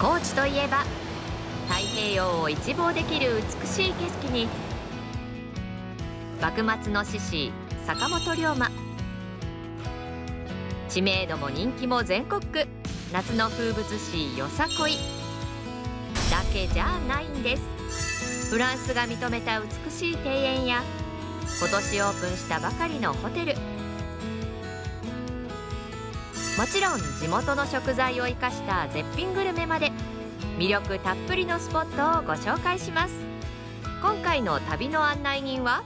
高知といえば太平洋を一望できる美しい景色に幕末の志士坂本龍馬。知名度も人気も全国区。夏の風物詩よさこい。だけじゃないんです。フランスが認めた美しい庭園や今年オープンしたばかりのホテル。もちろん地元の食材を生かした絶品グルメまで魅力たっぷりのスポットをご紹介します。今回の旅の案内人は？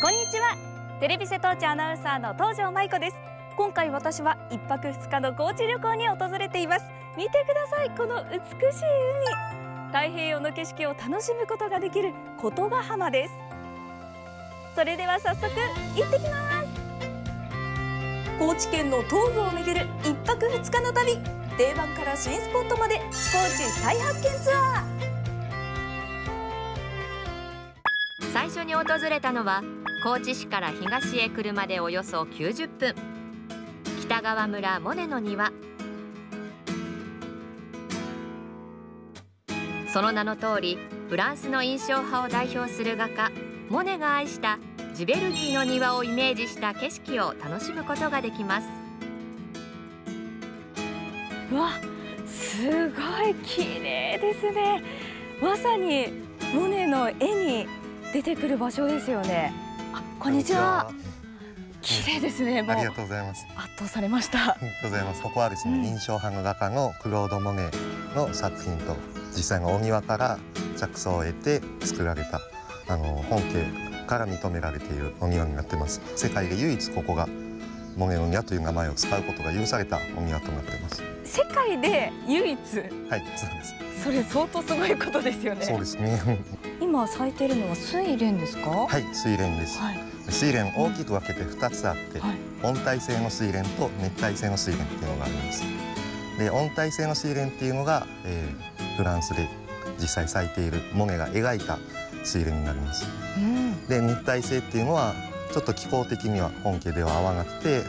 こんにちは。テレビ瀬戸内アナウンサーの東條舞子です。今回私は一泊二日の高知旅行に訪れています。見てください。この美しい海。太平洋の景色を楽しむことができる琴ヶ浜です。それでは早速行ってきます。高知県の東部を巡る一泊二日の旅。定番から新スポットまで高知再発見ツアー。最初に訪れたのは高知市から東へ車でおよそ90分。北川村モネの庭。その名の通りフランスの印象派を代表する画家モネが愛したジベルニーの庭をイメージした景色を楽しむことができます。わすごい綺麗ですね。まさにモネの絵に出てくる場所ですよね。あこんにちは。綺麗ですね、ありがとうございます。圧倒されました。ありがとうございます。ここはですね、うん、印象派の画家のクロード・モネの作品と実際のお庭から着想を得て作られたあの本家から認められているお庭になってます。世界で唯一ここがモネの庭という名前を使うことが許されたお庭となってます。世界で唯一？はいそうです。それ相当すごいことですよね。そうですね。今咲いてるのは睡蓮ですか？はい睡蓮です、はい、睡蓮大きく分けて二つあって、はい、温帯性の睡蓮と熱帯性の睡蓮っていうのがあります。で温帯性の睡蓮っていうのが、えー、フランスで実際咲いているモネが描いた睡蓮になります、うん、で熱帯性っていうのはちょっと気候的には本家では合わなくて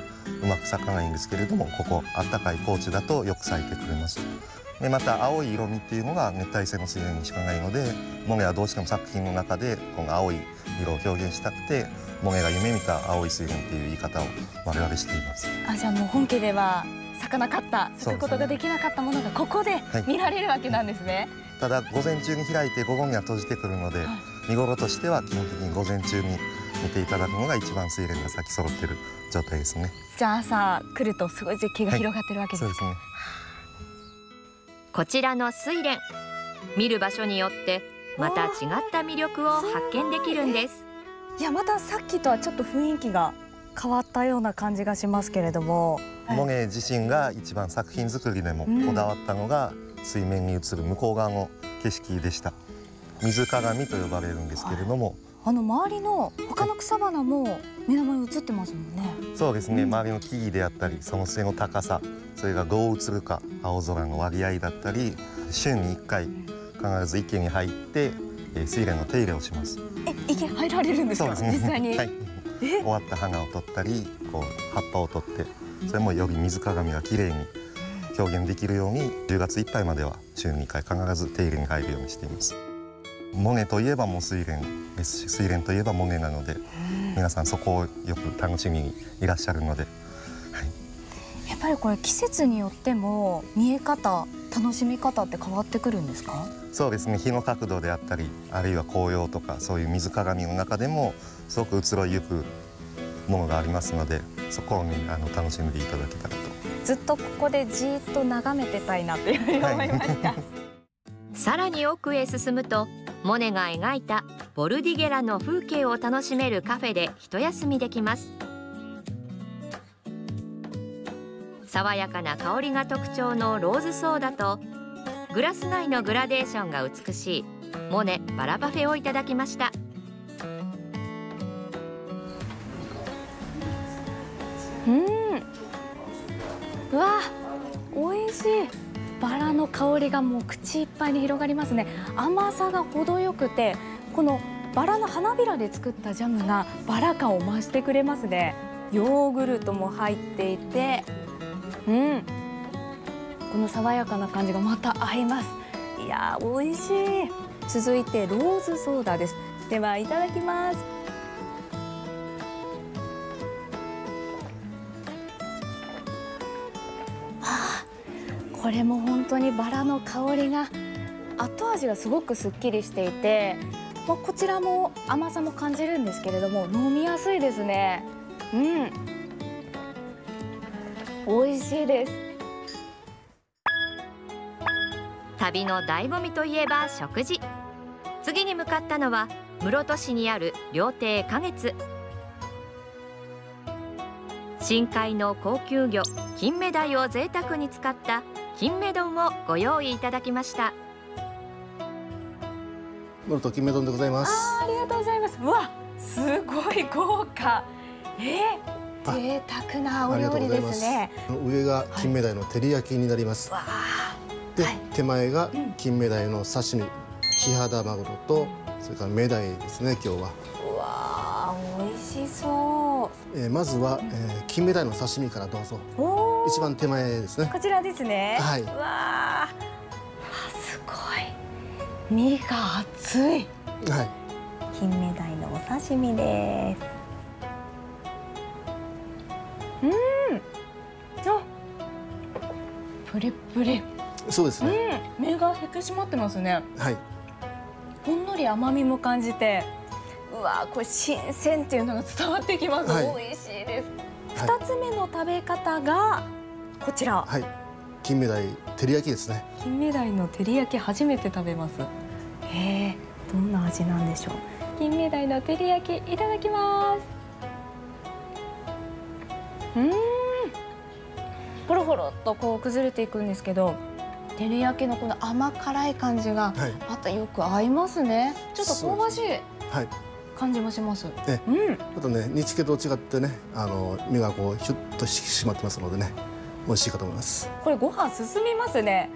うまく咲かないんですけれどもここ暖かい高地だとよく咲いてくれます。でまた青い色味っていうのが熱帯性の水蓮にしかないのでモネはどうしても作品の中でこの青い色を表現したくてモネが夢見た青い水蓮っていう言い方を我々しています。あじゃあもう本家では咲かなかった咲くことができなかったものがここで見られるわけなんですね、はい、ただ午前中に開いて午後には閉じてくるので、はい、見頃としては基本的に午前中に見ていただくのが一番睡蓮が咲き揃ってる状態ですね。じゃあ朝来るとすごい絶景が広がってるわけですか、はい、そうですね。こちらの睡蓮。見る場所によってまた違った魅力を発見できるんです。いやまたさっきとはちょっと雰囲気が変わったような感じがしますけれども、モネ自身が一番作品作りでもこだわったのが、水面に映る向こう側の景色でした水鏡と呼ばれるんですけれども、はい。あの周りの他の草花も目玉に映ってますもんね。そうですね、うん、周りの木々であったりその背の高さそれがどう映るか青空の割合だったり週に1回必ず池に入って、えー、水蓮の手入れをします。え池入られるんですか？すね。実際に、はい、終わった花を取ったりこう葉っぱを取ってそれもより水鏡がきれいに表現できるように10月いっぱいまでは週に2回必ず手入れに入るようにしています。モネといえばもう睡蓮ですし睡蓮といえばモネなので皆さんそこをよく楽しみにいらっしゃるので、はい、やっぱりこれ季節によっても見え方楽しみ方って変わってくるんですか？そうですね。日の角度であったりあるいは紅葉とかそういう水鏡の中でもすごく移ろいゆくものがありますのでそこにあの楽しんでいただけたらと。ずっとここでじっと眺めてたいなっていうふうに思いました、はい、さらに奥へ進むとモネが描いたボルディゲラの風景を楽しめるカフェで一休みできます。爽やかな香りが特徴のローズソーダとグラス内のグラデーションが美しいモネバラパフェをいただきました。うん。うわ美味しい。バラの香りがもう口いっぱいに広がりますね。甘さが程よくてこのバラの花びらで作ったジャムがバラ感を増してくれますね。ヨーグルトも入っていてうん。この爽やかな感じがまた合います。いや美味しい。続いてローズソーダです。ではいただきます。これも本当にバラの香りが後味がすごくすっきりしていてまあ、こちらも甘さも感じるんですけれども飲みやすいですね。うん。美味しいです。旅の醍醐味といえば食事。次に向かったのは室戸市にある料亭花月。深海の高級魚金目鯛を贅沢に使った金目丼をご用意いただきました。室戸金目丼でございます。あありがとうございます。うわすごい豪華。えー、贅沢なお料理ですね。上が金目鯛の照り焼きになります、はい、で、はい、手前が金目鯛の刺身キハダマグロとそれから目鯛ですね今日は。うわ美味しそう、えー、まずは、えー、金目鯛の刺身からどうぞ一番手前ですね。こちらですね。はい。うわすごい。身が厚い。はい。金目鯛のお刺身です。うん。あプリプリ。そうですね、うん、身が引き締まってますね。はい。ほんのり甘みも感じて。うわこれ新鮮っていうのが伝わってきます、はい、美味しいです。二、はい、つ目の食べ方がこちら。はい。金目鯛照り焼きですね。金目鯛の照り焼き初めて食べます。へえどんな味なんでしょう。金目鯛の照り焼きいただきます。うん。ほろほろとこう崩れていくんですけど照り焼きのこの甘辛い感じがまたよく合いますね、ちょっと香ばしい感じもします、ね、うん、あとね煮付けと違ってねあの身がこうひゅっと引き締まってますのでね美味しいかと思います。これご飯進みますね。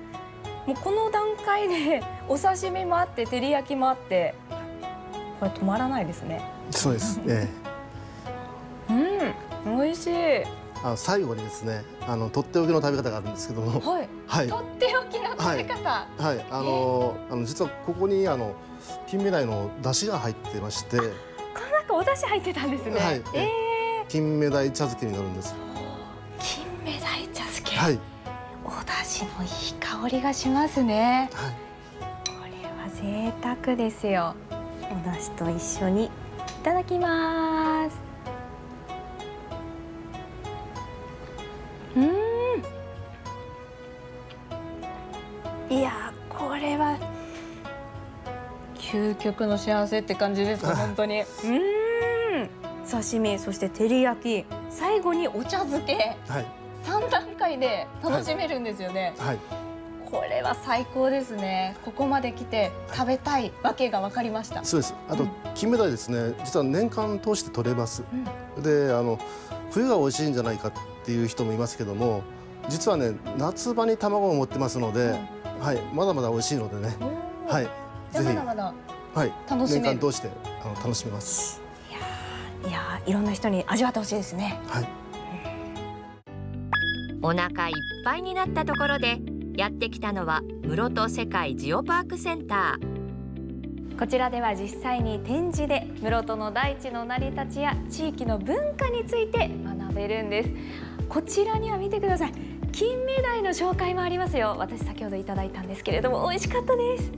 もうこの段階で お刺身もあって照り焼きもあってこれ止まらないですね。そうです、ええ、うん美味しい。あ最後にですねあのとっておきの食べ方があるんですけども、はい、はい、とっておきの食べ方、はい、はい、あのあの実はここにあの金目鯛の出汁が入ってまして。この中お出汁入ってたんですね、はい、えー、金目鯛茶漬けになるんですはい。お出汁のいい香りがしますね、はい、これは贅沢ですよ。お出汁と一緒にいただきます。うん。いやこれは究極の幸せって感じです 本当に。うん。刺身そして照り焼き最後にお茶漬け、はい、3段階で楽しめるんですよね、はい、はい、これは最高ですね。ここまで来て食べたいわけが分かりました。そうです。あと、うん、金目鯛ですね。実は年間通して取れます、うん、であの冬が美味しいんじゃないかっていう人もいますけども実はね夏場に卵を持ってますので、はい、まだまだ美味しいのでね、はい、ぜひ。まだまだはい、楽し年間通してあの楽しめます。いやいやいろんな人に味わってほしいですね。はい。お腹いっぱいになったところでやってきたのは室戸世界ジオパークセンター。こちらでは実際に展示で室戸の大地の成り立ちや地域の文化について学べるんです。こちらには見てください。金目鯛の紹介もありますよ私先ほどいただいたんですけれども美味しかったです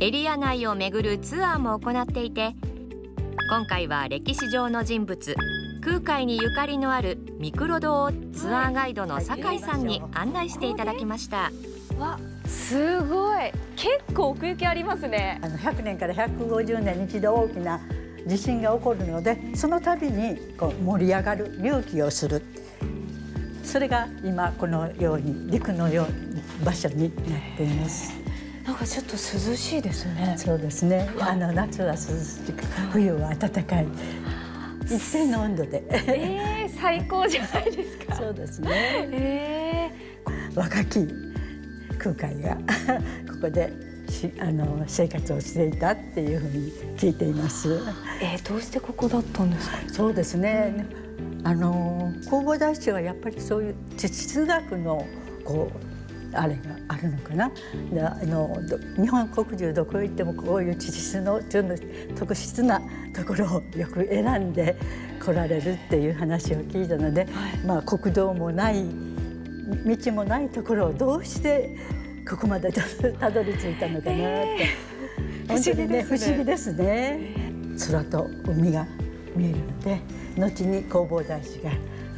エリア内を巡るツアーも行っていて今回は歴史上の人物空海にゆかりのあるミクロ堂をツアーガイドの酒井さんに案内していただきました。わすごい結構奥行きありますねあの100年から150年に一度大きな地震が起こるのでその度にこう盛り上がる隆起をするそれが今このように陸のような場所になっています。なんかちょっと涼しいですね。そうですね。あの夏は涼しく、冬は暖かい。一定の温度で。ええー、最高じゃないですか。そうですね。ええー、若き空海が ここでしあの生活をしていたっていうふうに聞いています。えー、どうしてここだったんですか？そうですね。あの弘法大師はやっぱりそういう地質学のこうあれがあるのかな？であの日本国中どこ行ってもこういう地質のちょっと特殊なところをよく選んで来られるっていう話を聞いたので、はい、まあ国道もない道もないところをどうしてここまでたどり着いたのかなって、えー、本当にね不思議ですね。空と海が見えるので後に弘法大師が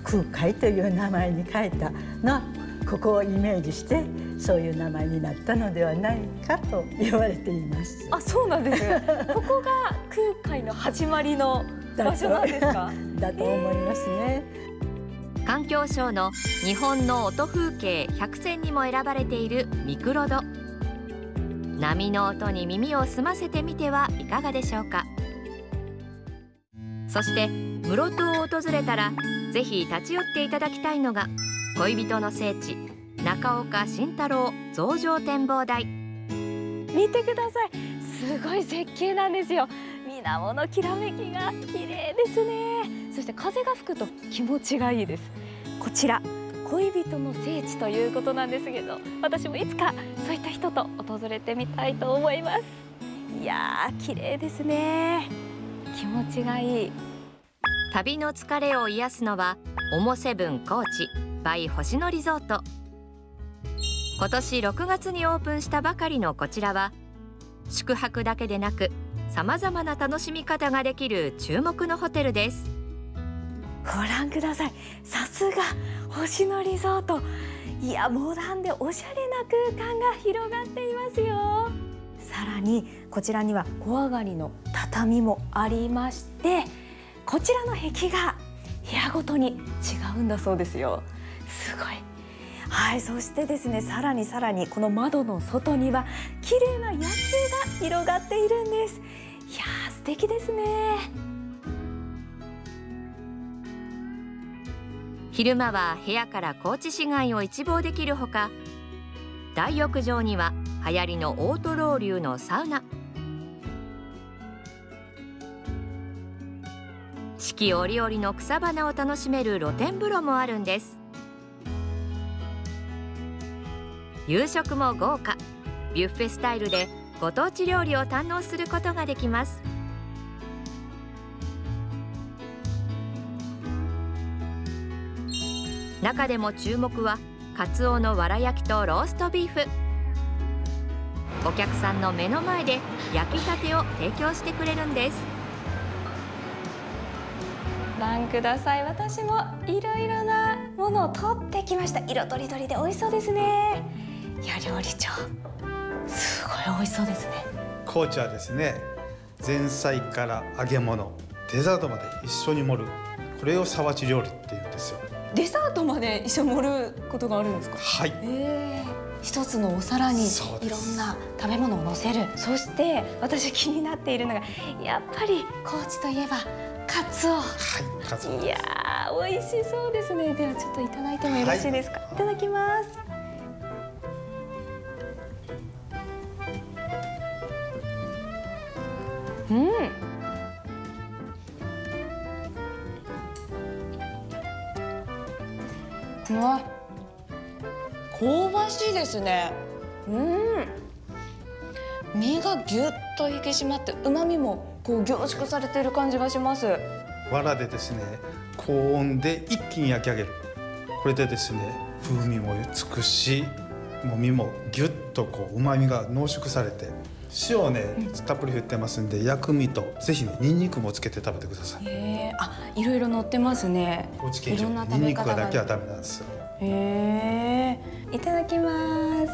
空海という名前に変えたのここをイメージしてそういう名前になったのではないかと言われています。あ、そうなんです。ここが空海の始まりの場所なんですか？だと思いますね。環境省の日本の音風景100選にも選ばれているミクロド波の音に耳を澄ませてみてはいかがでしょうか？そして室戸を訪れたらぜひ立ち寄っていただきたいのが恋人の聖地中岡慎太郎増上展望台。見てください。すごい絶景なんですよ。水面のきらめきが綺麗ですね。そして風が吹くと気持ちがいいです。こちら恋人の聖地ということなんですけど私もいつかそういった人と訪れてみたいと思います。いやー綺麗ですね。気持ちがいい。旅の疲れを癒すのはオモセブン高知バイ星野リゾート。今年6月にオープンしたばかりのこちらは宿泊だけでなくさまざまな楽しみ方ができる注目のホテルです。ご覧ください。さすが星野リゾート。いやモダンでおしゃれな空間が広がっていますよ。さらにこちらには小上がりの畳もありましてこちらの壁画部屋ごとに違うんだそうですよ。すごい。はいそしてですねさらにさらにこの窓の外には綺麗な夜景が広がっているんです。いやー素敵ですね。昼間は部屋から高知市街を一望できるほか大浴場には流行りのオートロウリュのサウナ。四季折々の草花を楽しめる露天風呂もあるんです。夕食も豪華。ビュッフェスタイルでご当地料理を堪能することができます。中でも注目はカツオのわら焼きとローストビーフ。お客さんの目の前で焼きたてを提供してくれるんです。ご覧ください。私もいろいろなものを取ってきました。色とりどりで美味しそうですね。いや料理長。すごい美味しそうですね。高知はですね前菜から揚げ物デザートまで一緒に盛るこれをさわち料理って言うんですよ。デザートまで一緒に盛ることがあるんですか？はい、え。ー、一つのお皿にいろんな食べ物を乗せる。そして私気になっているのがやっぱり高知といえばカツオ。はいカツオいや美味しそうですね。ではちょっといただいてもよろしいですか、はい、いただきますうん。うわ。香ばしいですね。うん。身がぎゅっと引き締まって旨味もこう凝縮されている感じがします。藁でですね高温で一気に焼き上げる。これでですね風味も美しいもみもぎゅっとこう旨味が濃縮されて塩をねたっぷり振ってますんで薬味とぜひねニンニクもつけて食べてください。へあいろいろ乗ってますね。高知県以上ニンニクだけはダメなんですよ。へえいただきます。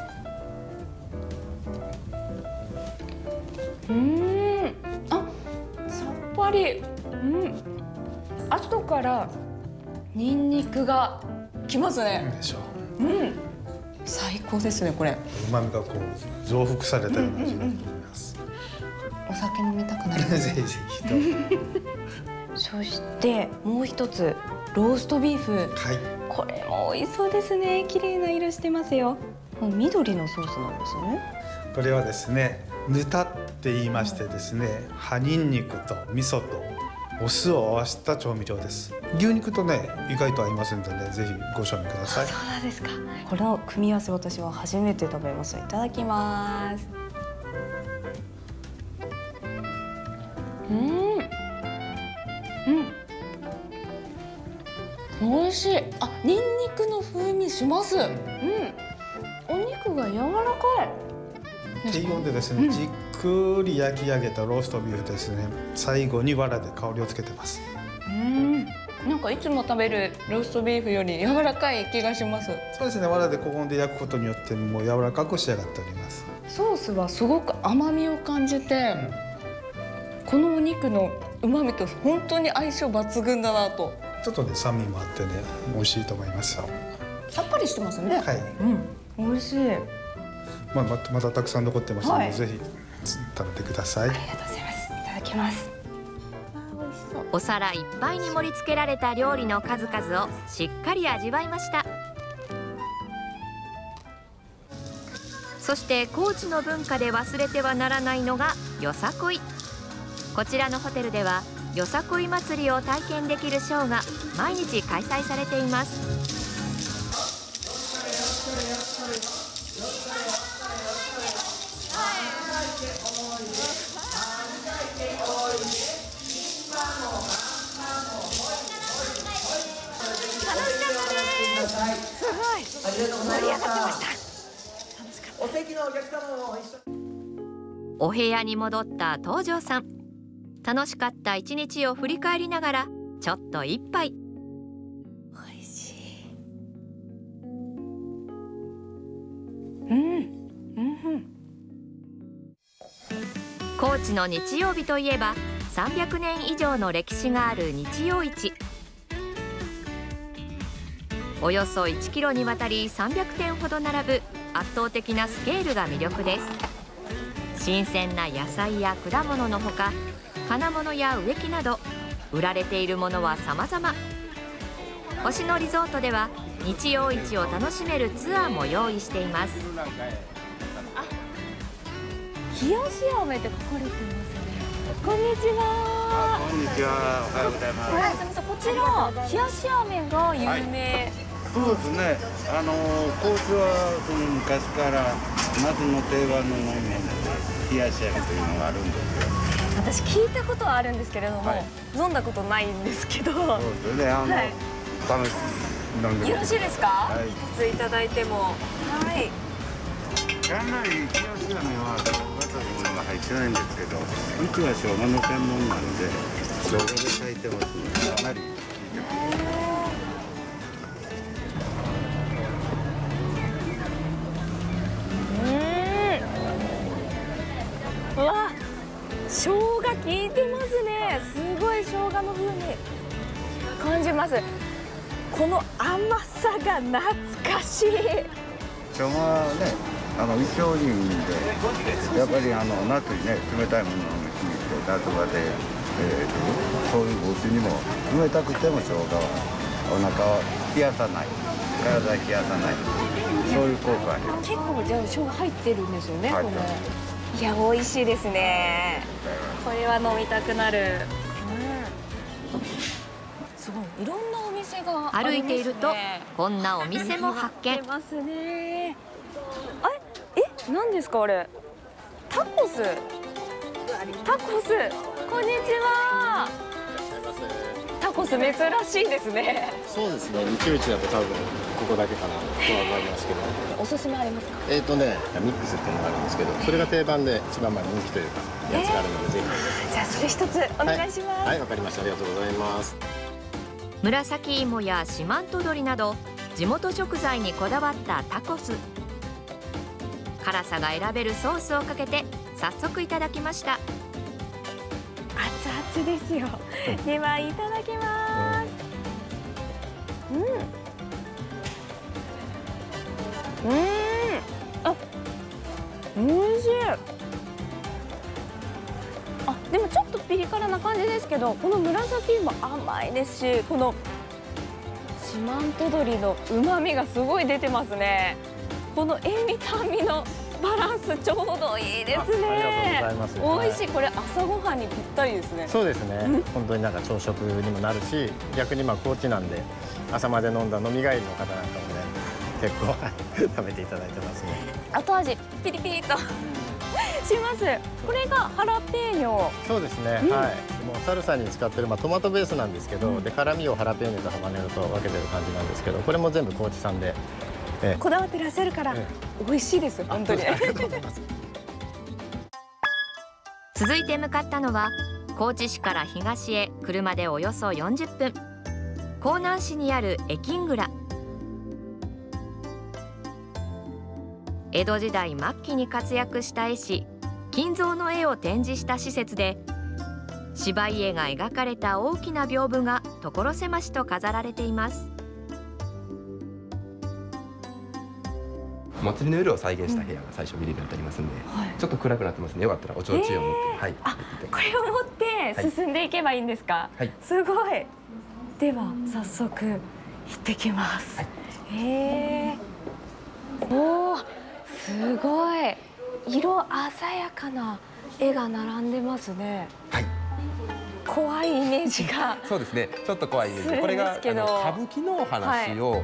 うんあさっぱりうん後からニンニクがきますね。でしょう。うん最高ですねこれ。旨味がこう増幅されたような味が。お酒飲みたくなる。ぜひぜひそしてもう一つローストビーフ、はい、これも美味しそうですね。綺麗な色してますよ。緑のソースなんですね。これはですねぬたって言いましてですね葉ニンニクと味噌とお酢を合わせた調味料です。牛肉とね意外と合いますんでねぜひご賞味ください。そうなんですか。この組み合わせ私は初めて食べます。いただきます。うん。うん。美味しい。あニンニクの風味します。うん。お肉が柔らかい。低温でですね、じっくり焼き上げたローストビーフですね。最後に藁で香りをつけてます。うん。なんかいつも食べるローストビーフより柔らかい気がします。そうですね。藁で高温で焼くことによってもう柔らかく仕上がっております。ソースはすごく甘みを感じて、このお肉の旨味と本当に相性抜群だなと。ちょっとね酸味もあってね美味しいと思いますよ。さっぱりしてますね。はい、うん。美味しい。まあ、またまだたくさん残ってますので、はい。ぜひ食べてください。ありがとうございます。いただきます。お皿いっぱいに盛り付けられた料理の数々をしっかり味わいました。そして高知の文化で忘れてはならないのがよさこい。こちらのホテルではよさこい祭りを体験できるショーが毎日開催されていますお部屋に戻った東條さん楽しかった一日を振り返りながらちょっと一杯。美味しい。うんうん高知の日曜日といえば300年以上の歴史がある日曜市。およそ1キロにわたり300店ほど並ぶ圧倒的なスケールが魅力です。新鮮な野菜や果物のほか金物や植木など売られているものは様々。星野リゾートでは日曜市を楽しめるツアーも用意しています。冷やし飴って書かれてますね。こんにちは。こんにちは、おはようございます。こちら冷やし飴が有名、そうですね。あの高知はその昔から夏の定番の飲み物で冷やし飴というのがあるんですよ。私聞いたことはあるんですけれども、はい飲んだことないんですけどそうですね。あの、はい楽しみ飲んでよろしいですか、はい一ついただいてもはいかなり冷やし飴はわさびのが入ってないんですけど、うちは生姜の専門なんで生姜で炊いてますのでかなり効いてます。生姜効いてますね。すごい生姜の風味。感じます。この甘さが懐かしい。生姜はね、あの胃腸にいいんで、やっぱりあの夏にね、冷たいものを飲みすぎて、夏場で、えーと、そういう防止にも、冷たくても生姜はお腹を冷やさない、体を冷やさない、そういう効果があります。結構じゃあ生姜入ってるんですよね、この入ってまいや美味しいですね。これは飲みたくなる、すごい。いろんなお店があ歩りますねいているとこんなお店も発見。出ますね。あれ？え？何ですかあれ？タコス？タコス。こんにちはタコス珍しいですね。そうですね。日曜市だと多分ここだけかなとは思いますけど。おすすめありますか？えっ、とねミックスっていうのがあるんですけどそれが定番で一番まあ人気というかやつがあるので、ぜひじゃあそれ一つお願いします、はいわかりました。ありがとうございます。紫芋や四万十鶏など地元食材にこだわったタコス。辛さが選べるソースをかけて早速いただきました熱々ですよ。ではいただきます。うん。うん。あ美味しい。あでもちょっとピリ辛な感じですけどこの紫芋甘いですしこの四万十鶏の旨味がすごい出てますね。この塩味甘味のバランスちょうどいいですね。ありがとうございます。美味しい。これ朝ごはんにぴったりですね。そうですね。本当になんか朝食にもなるし逆にまあ高知なんで朝まで飲んだ飲み帰りの方なんかもね結構食べていただいてますね。後味ピリピリと。します。これがハラペーニョ。そうですね、うん。はい。もうサルサに使ってる、まあ、トマトベースなんですけど、で辛みをハラペーニョとハバネロと分けてる感じなんですけどこれも全部高知産で、ええ。こだわってらっしゃるから。え美味しいです本当に。ありがとうございます。続いて向かったのは高知市から東へ車でおよそ40分。江南市にある駅ン蔵江戸時代末期に活躍した絵師金蔵の絵を展示した施設で芝居絵が描かれた大きな屏風が所狭しと飾られています祭りの夜を再現した部屋が最初見れるようになりますんで、ちょっと暗くなってますねよかったらおちょうちを持って、はい。入っていただこれを持って進んでいけばいいんですか、はい。すごい。では早速行ってきます、へえおーすごい。色鮮やかな絵が並んでますね。はい。怖いイメージが。そうですね。ちょっと怖いイメージ。これが歌舞伎のお話を、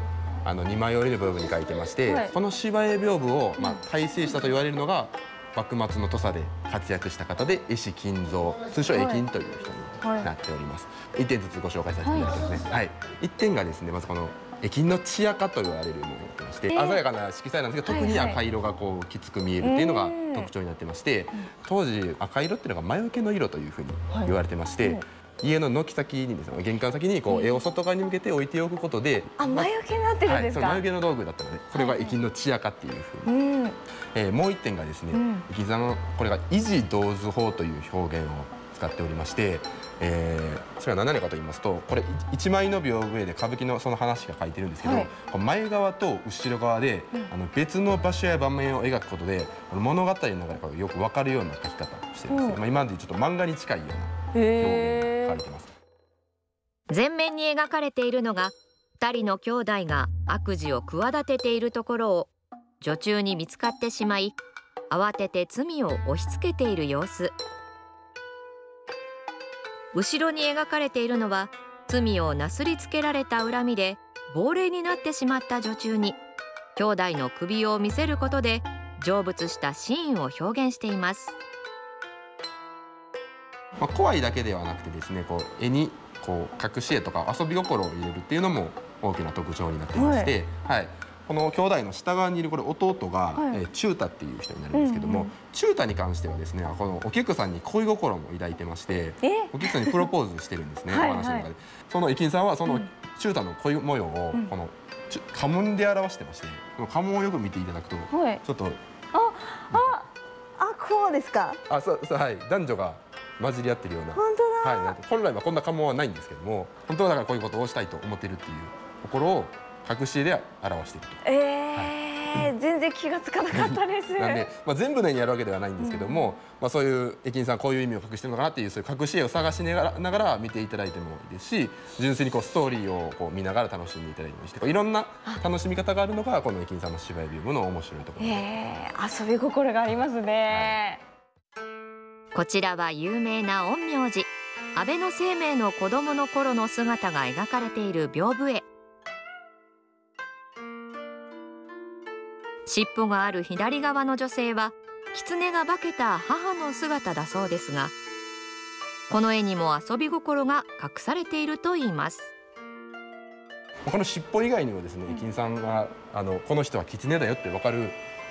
あの二枚折りの屏風に書いてまして、はい。この芝居屏風を、まあ、大成したと言われるのが幕末の土佐で活躍した方で絵師金蔵通称絵金という人になっております、一点ずつご紹介させていただきますね、はい。一点がですねまずこの絵金の艶赤と言われるものになってまして、えー。鮮やかな色彩なんですけど特に赤色がこうきつく見えるっていうのが特徴になってまして、当時赤色っていうのが魔除けの色というふうに言われてまして、はい家の軒先にですね玄関先にこう絵を外側に向けて置いておくことで、あ魔除けになってるんですか、はい、その眉毛の道具だったのでこれが駅の艶赤っていうふうに、うん。えーもう一点がですね、うん。生き座のこれが維持同図法という表現を使っておりまして、えーそれは何なのかと言いますとこれ一枚の屏風絵で歌舞伎のその話が書いてるんですけど、はい。前側と後ろ側で、あの別の場所や場面を描くことで物語の中でよく分かるような書き方をしてるんですね、うん。まあ、今までちょっと漫画に近いような表現かれてます。前面に描かれているのが2人の兄弟が悪事を企てているところを女中に見つかってしまい慌てて罪を押し付けている様子後ろに描かれているのは罪をなすりつけられた恨みで亡霊になってしまった女中に兄弟の首を見せることで成仏したシーンを表現していますまあ、怖いだけではなくてですねこう絵にこう隠し絵とか遊び心を入れるっていうのも大きな特徴になっていまして、はい。この兄弟の下側にいるこれ弟が、はい。えーチュータっていう人になるんですけども、うんうん。チュータに関してはですねこのお客さんに恋心も抱いてましてえ？お客さんにプロポーズしてるんですね はいお話の中で。その駅員さんはそのうん。チュータの恋模様をうん。この家紋で表してましてこの家紋をよく見ていただくとはい。ちょっとあこうですか？あそうそうはい。男女が混じり合ってるような。本当だ、はい、な本来はこんな家紋はないんですけども本当はだからこういうことをしたいと思っているっていうところを隠し絵で表しているえー全然気がつかなかったです。と。なんで、まあ、全部の絵にやるわけではないんですけども、まあ、そういう駅員さんこういう意味を隠してるのかなっていうそういう隠し絵を探しながらながら見ていただいてもいいですし純粋にこうストーリーをこう見ながら楽しんでいただいてもいいしいろんな楽しみ方があるのがこの駅員さんの芝居ビューの面白いところで。す。えー、遊び心がありますね、こちらは有名な陰陽師。安倍の生命の子供の頃の姿が描かれている屏風絵。尻尾がある左側の女性は狐が化けた母の姿だそうですがこの絵にも遊び心が隠されているといいます。この尻尾以外にもですね駅員さんがあのこの人は狐だよって分かる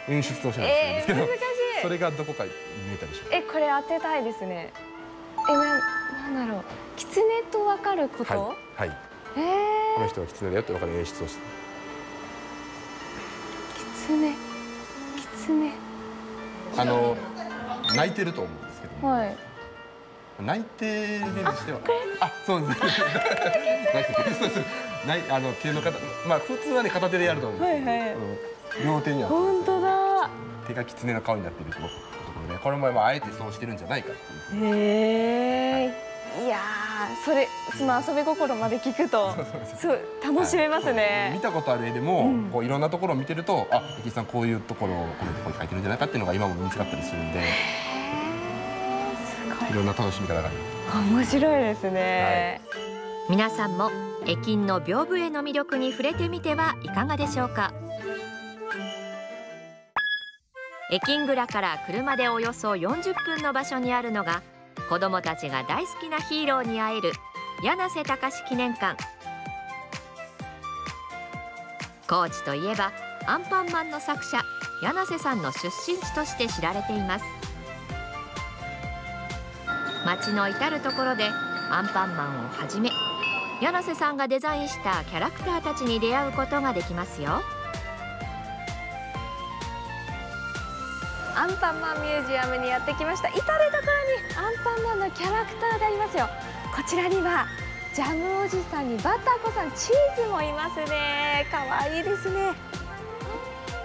演出をしてるんえー、ですけど、難しいそれがどこか見えたりします？えこれ当てたいですね。えななんだろう。狐とわかること、はい、はい、えこの人は狐だよって分かる演出をして。ー、狐狐。あの泣いてると思うんですけども、はい。泣いてるにしては。あそうです泣いてるそうそうないあの手の方まあ普通はね片手でやると思うんです。けど、はいはいうん両手には本当だ手が狐の顔になっているところでこれもまああえてそうしてるんじゃないかっていう。へえいやそれその遊び心まで聞くとそう楽しめますね、はい、見たことある絵でも、うん、こういろんなところを見てるとあ駅さんこういうところをここに書いてるんじゃないかっていうのが今も見つかったりするんで。い。ろんな楽しみ方がある。面白いですね、はい、皆さんも駅金の屏風絵の魅力に触れてみてはいかがでしょうか？駅蔵から車でおよそ40分の場所にあるのが子どもたちが大好きなヒーローに会える柳瀬隆記念館。高知といえばアンパンマンの作者柳瀬さんの出身地として知られています。街の至る所でアンパンマンをはじめ柳瀬さんがデザインしたキャラクターたちに出会うことができますよ。アンパンマンミュージアムにやってきました。至る所にアンパンマンのキャラクターがいますよ。こちらにはジャムおじさんにバタコさんチーズもいますね。可愛いですね。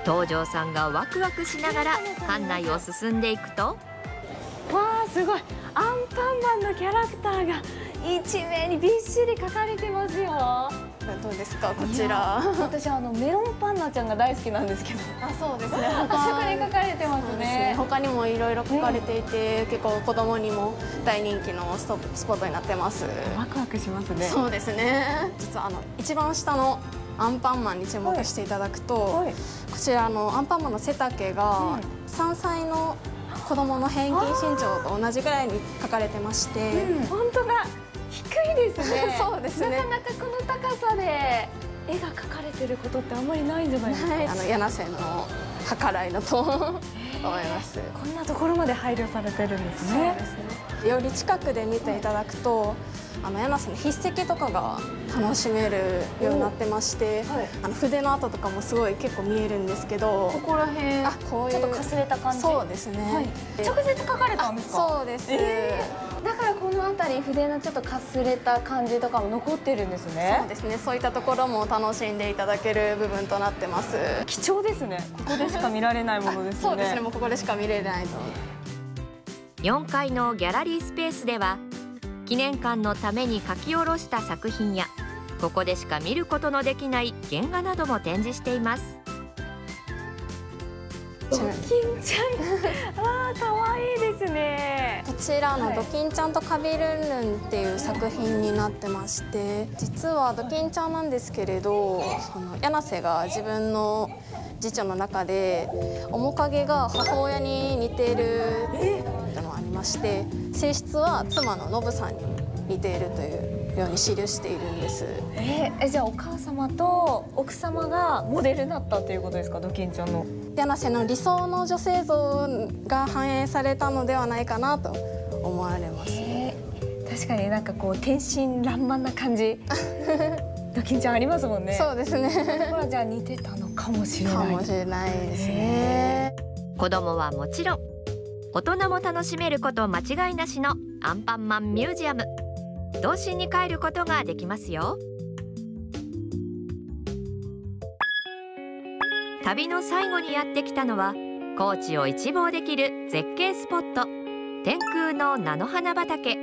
東條さんがワクワクしながら館内を進んでいくと。わあすごい。アンパンマンのキャラクターが一面にびっしり書かれてますよどうですかこちら。私あのメロンパンナちゃんが大好きなんですけど。あそうですね。他に書かれてますね、ね、他にもいろいろ書かれていて、結構子供にも大人気のストスポットになってます。ワクワクしますね。そうですね。実はあの一番下のアンパンマンに注目していただくと、はい。はい、こちらのアンパンマンの背丈が3歳の子供の平均身長と同じぐらいに書かれてまして、うん、本当だ低いですね。そうですね。なかなかこの高さで絵が描かれてることってあんまりないんじゃないですか、あの柳瀬の計らいだと思います。こんなところまで配慮されてるんですね。ですね。より近くで見ていただくとあの柳瀬の筆跡とかが楽しめるようになってまして、はい、あの筆の跡とかもすごい結構見えるんですけどここら辺あこういうちょっとかすれた感じ。そうですね、はい、直接書かれたんですか？そうです、えー、の辺り筆のちょっとかすれた感じとかも残ってるんですね。そうですね。そういったところも楽しんでいただける部分となってます。貴重ですね。ここでしか見られないものですね。そうですね。もうここでしか見れないと。4階のギャラリースペースでは記念館のために書き下ろした作品やここでしか見ることのできない原画なども展示していますドキンちゃんわあ可愛いですねこちらのドキンちゃんとカビルンルンっていう作品になってまして実はドキンちゃんなんですけれどその柳瀬が自分の次女の中で面影が母親に似ているってのがありまして性質は妻のノブさんに似ているというように記しているんです。えー、じゃあお母様と奥様がモデルになったということですかドキンちゃんの。柳瀬の理想の女性像が反映されたのではないかなと思われます、え。ー、確かになんかこう天真爛漫な感じ。ドキンちゃんありますもんね。そうですね。ほらじゃあ似てたのかもしれない。かもしれないですね。子供はもちろん大人も楽しめること間違いなしのアンパンマンミュージアム。童心に帰ることができますよ旅の最後にやってきたのは高知を一望できる絶景スポット天空の菜の花畑。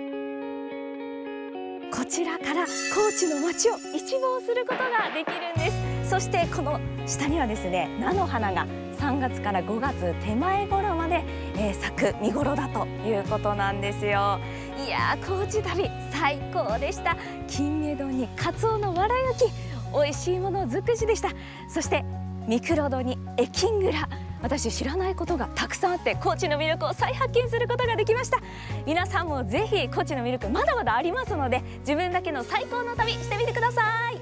こちらから高知の街を一望することができるんです。そしてこの下にはですね菜の花が3月から5月手前頃まで、えー、咲く見頃だということなんですよ。いや高知旅最高でした。金目丼にカツオのわら焼き美味しいもの尽くしでした。そしてミクロドにエキングラ。私知らないことがたくさんあって高知の魅力を再発見することができました。皆さんもぜひ高知の魅力まだまだありますので自分だけの最高の旅してみてください。